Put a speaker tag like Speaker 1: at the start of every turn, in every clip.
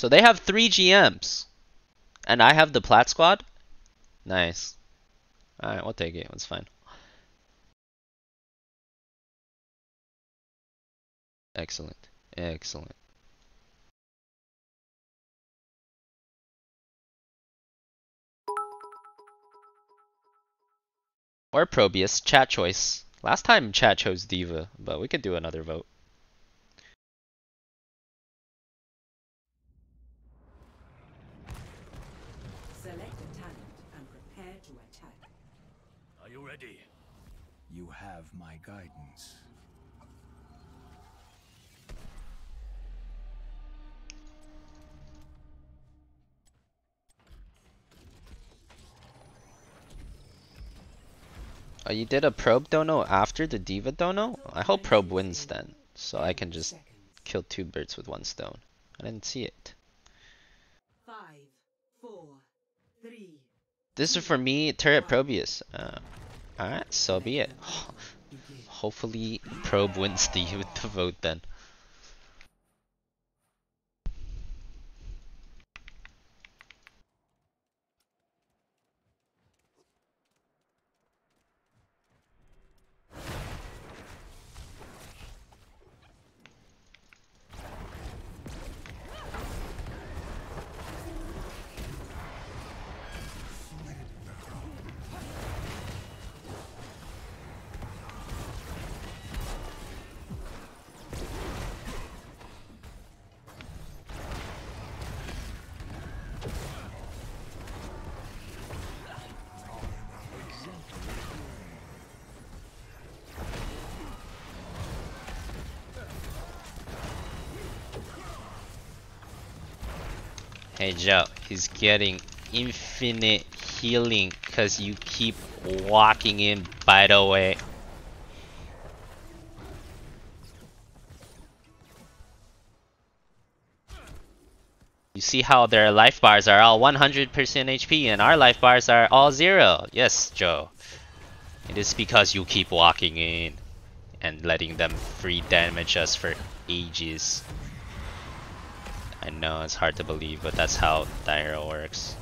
Speaker 1: So they have three GMs. And I have the plat squad? Nice. Alright, we'll take it. It's fine. Excellent. Excellent. Or Probius, chat choice. Last time chat chose D.Va, but we could do another vote.
Speaker 2: Select a talent and prepare to attack.
Speaker 3: Are you ready?
Speaker 4: You have my guidance.
Speaker 1: Oh, you did a probe dono after the D.Va dono? I hope probe wins then, so I can just kill two birds with one stone. I didn't see it. This is for me, Turret Probius. Uh, Alright, so be it. Hopefully, probe wins the, the vote then. Hey Joe, he's getting infinite healing because you keep walking in, by the way. You see how their life bars are all 100% HP and our life bars are all zero. Yes, Joe. It is because you keep walking in and letting them free damage us for ages. I know it's hard to believe, but that's how Dyro works.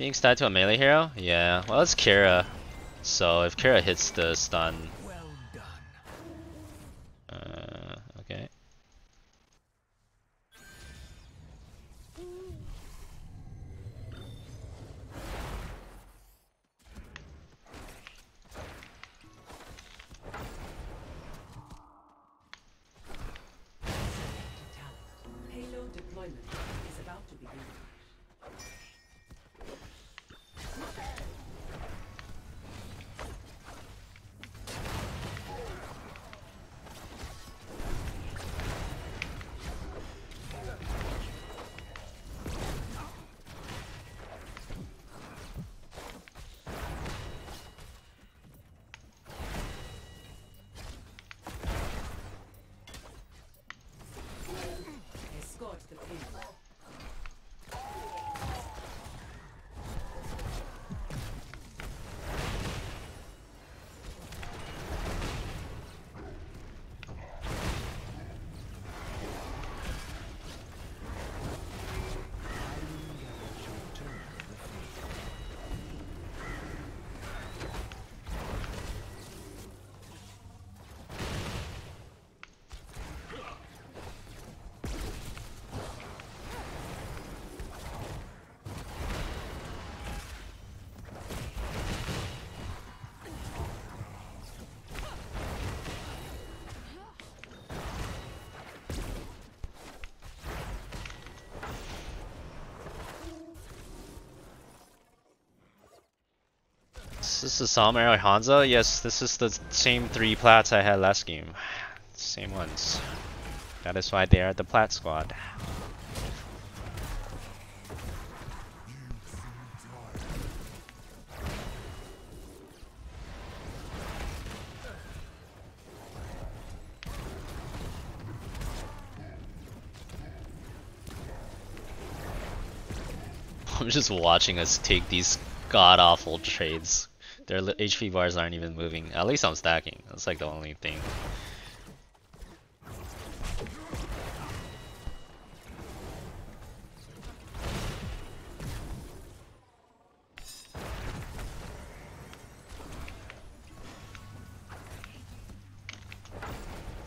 Speaker 1: Phoenix died to a melee hero? Yeah, well it's Qhira. So if Qhira hits the stun,
Speaker 2: Is
Speaker 1: this the Salmer or Hanzo? Yes, this is the same three plats I had last game. Same ones. That is why they are the plat squad. I'm just watching us take these god awful trades. Their HP bars aren't even moving. At least I'm stacking. That's like the only thing.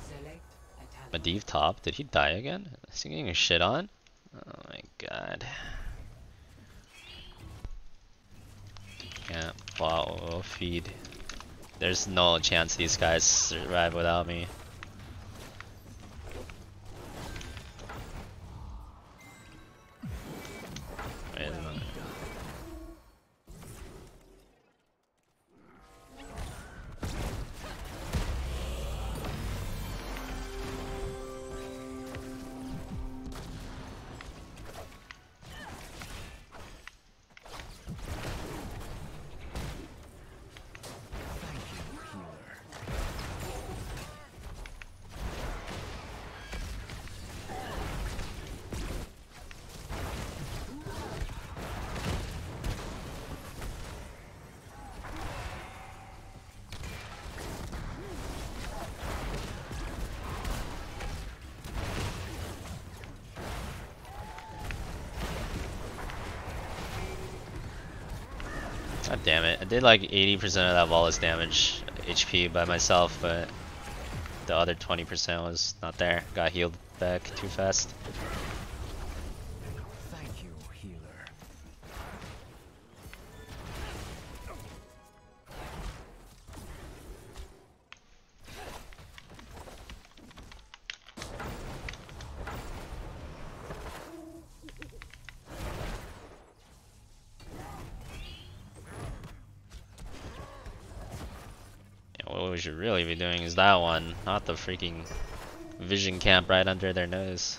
Speaker 2: Select a talent.
Speaker 1: Medivh top. Did he die again? Is he getting a shit on? Oh my god. Yeah, wow, we'll feed. There's no chance these guys survive without me. God damn it. I did like 80% of that Wallace damage HP by myself, but the other 20% was not there. Got healed back too fast. We should really be doing is that one, not the freaking vision camp right under their nose.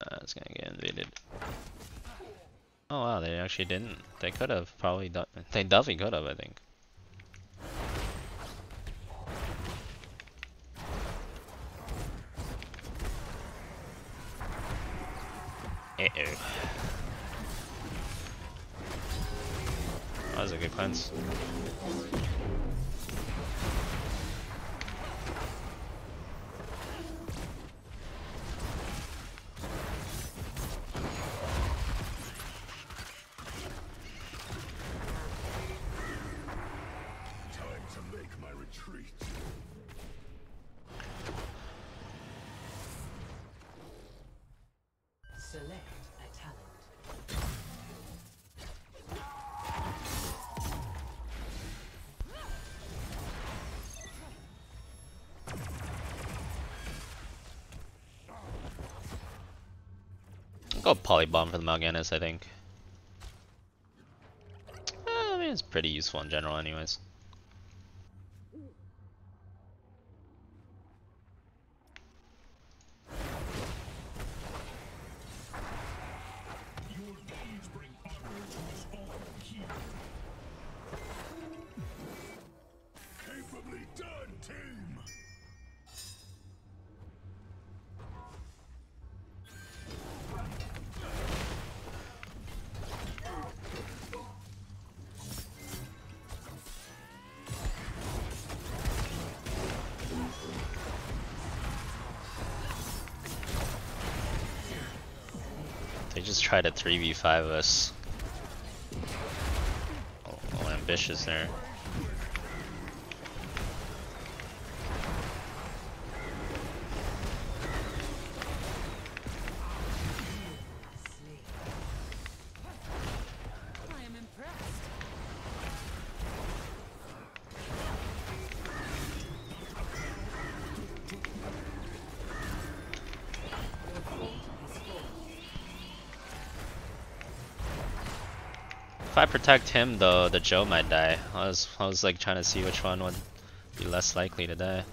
Speaker 1: Uh, gonna get invaded. Oh wow, they actually didn't. They could have probably done. They definitely could have, I think. Uh-oh. That was a good cleanse. Go polybomb for the Mal'Ganis, I think. Uh, I mean, it's pretty useful in general, anyways. They just tried to 3v5 us. Oh, ambitious there.
Speaker 5: I
Speaker 1: protect him though, the Joe might die. I was I was like trying to see which one would be less likely to die.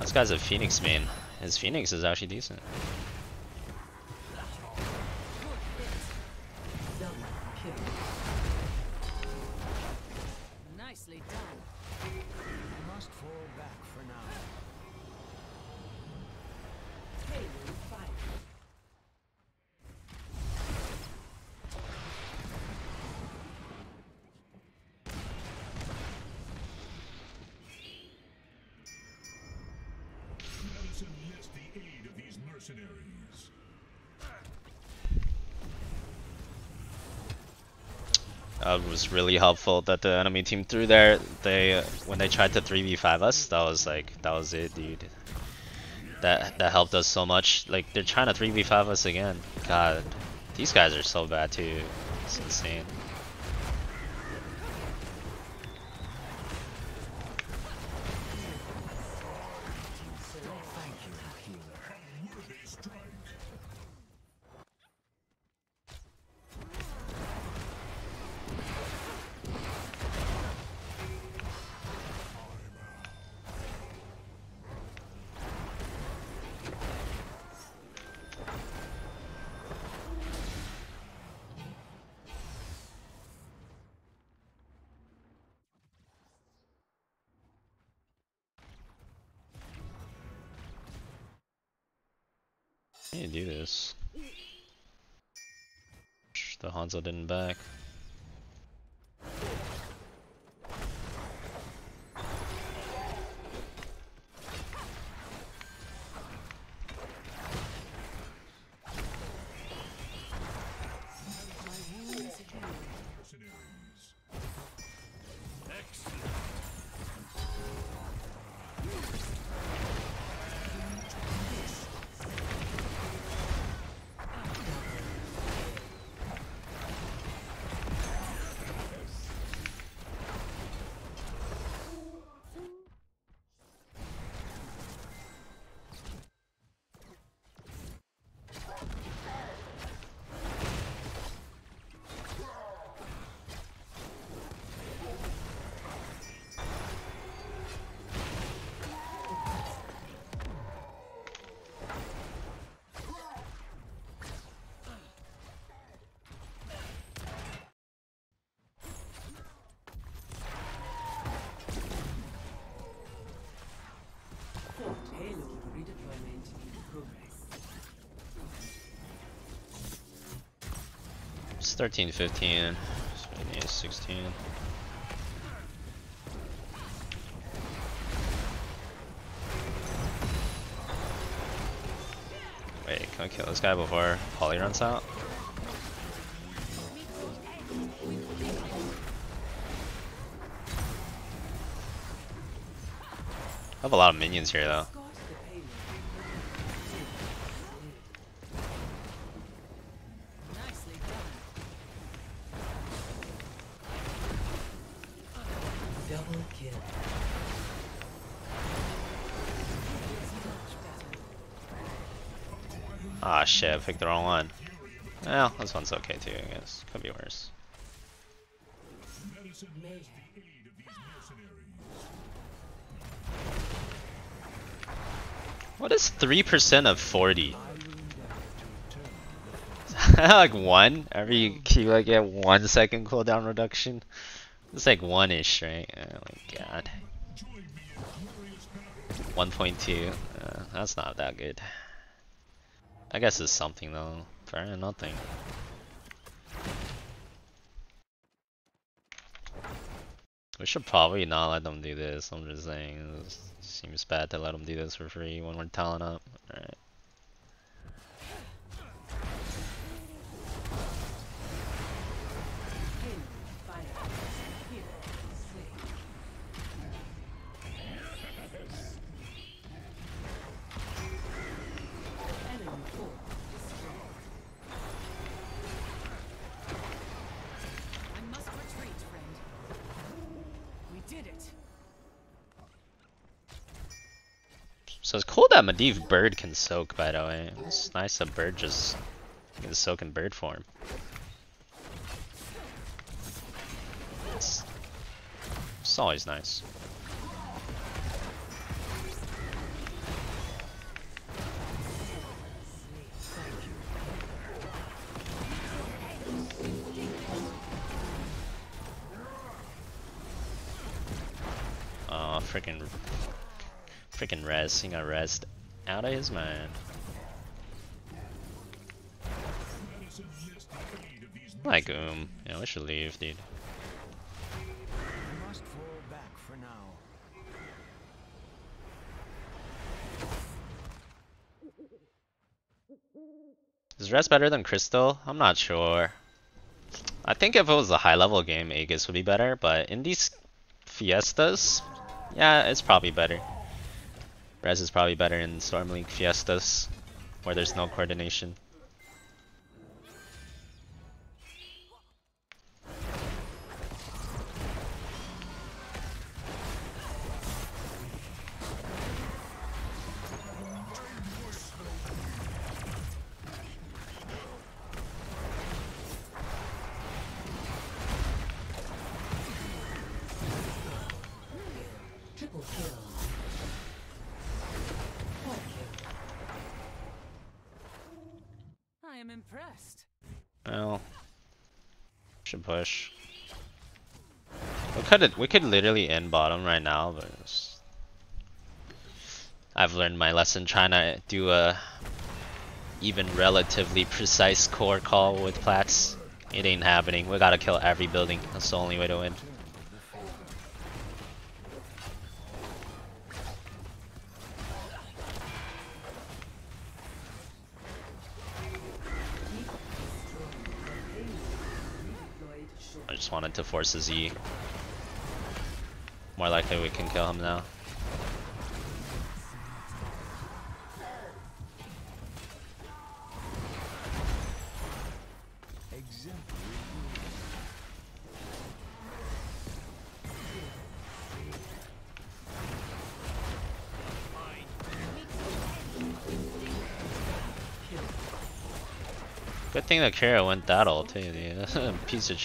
Speaker 1: This guy's a Phoenix main. His Phoenix is actually decent.
Speaker 3: Mercenaries.
Speaker 1: That was really helpful that the enemy team threw there. They when they tried to 3v5 us, that was like that was it, dude. That that helped us so much. Like they're trying to 3v5 us again. God, these guys are so bad too. It's insane. How do you do this? The Hanzo didn't back. It's 13, 15, 17, 16. Wait, can I kill this guy before Polly runs out? I have a lot of minions here though. Picked the wrong one. Well, this one's okay too, I guess. Could be worse. What is 3% of 40? like one? Every you like get one second cooldown reduction? It's like one-ish, right? Oh my god.
Speaker 3: Join me in glorious battle.
Speaker 1: 1.2. Uh, that's not that good. I guess it's something though. Better than nothing. We should probably not let them do this. I'm just saying. Seems bad to let them do this for free when we're talent up. Alright. So it's cool that Medivh Bird can soak, by the way. It's nice that Bird just can soak in bird form. It's, it's always nice. Freaking, freaking res. He got rezzed out of his mind.
Speaker 3: Medicine missed the aid of these
Speaker 1: Like, um, yeah, we should leave, dude.
Speaker 4: I must fall back for now.
Speaker 1: Is res better than Crystal? I'm not sure. I think if it was a high level game, Aegis would be better, but in these Fiestas, yeah, it's probably better. Res is probably better in Storm League Fiestas, where there's no coordination.
Speaker 5: Impressed.
Speaker 1: Well, should push. We could we could literally end bottom right now, but I've learned my lesson trying to do a even relatively precise core call with plats. It ain't happening. We gotta kill every building. That's the only way to win. To force a Z. More likely we can kill him now. Good thing that Kara went that ult too, dude. piece of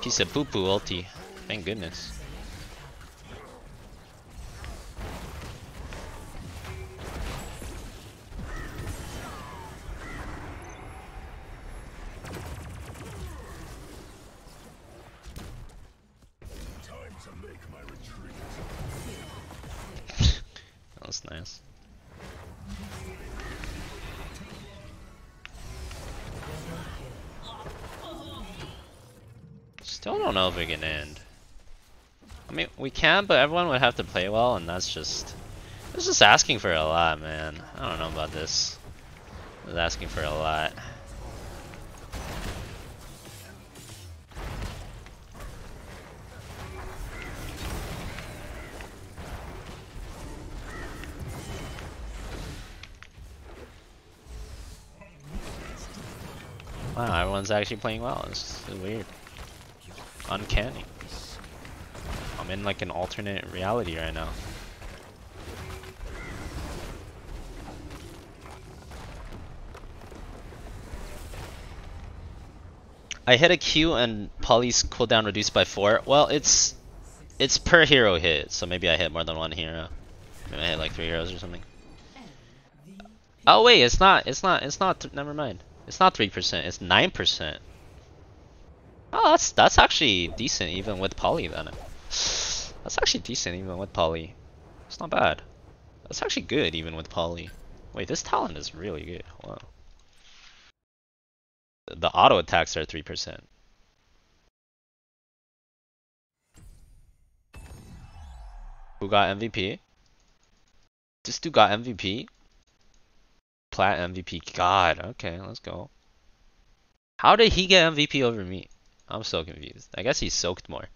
Speaker 1: piece of poo poo ulti. Thank goodness. Still don't know if we can end. I mean, we can, but everyone would have to play well, and that's just... It's just asking for a lot, man. I don't know about this. It's asking for a lot. Wow, everyone's actually playing well. It's weird. Uncanny. I'm in like an alternate reality right now. I hit a Q and Polly's cooldown reduced by four. Well, it's it's per hero hit, so maybe I hit more than one hero. Maybe I hit like three heroes or something. Oh wait, it's not. It's not. It's not. Never mind. It's not three percent. It's nine percent. Oh, that's that's actually decent even with Polly then. That's actually decent even with Polly. It's not bad. That's actually good even with Polly. Wait, this talent is really good. Wow. The- auto attacks are three percent. Who got MVP? This dude got MVP? Plat MVP. God, okay, let's go. How did he get MVP over me? I'm so confused. I guess he soaked more.